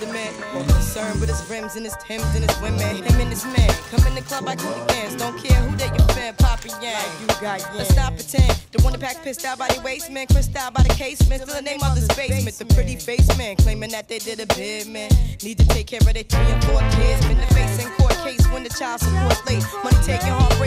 the man. Concerned with his rims and his Timbs and his women. Him and his man. Come in the club like hooligans. Don't care who they your fan. Poppy Yang. You got yang. Let's stop pretend. The one that pack pissed out by the waist, man. Crissed out by the casement. Still the name of the basement. The pretty face man. Claiming that they did a bid, man. Need to take care of their three and four kids. Been the face in court case when the child support late. Money taking, home.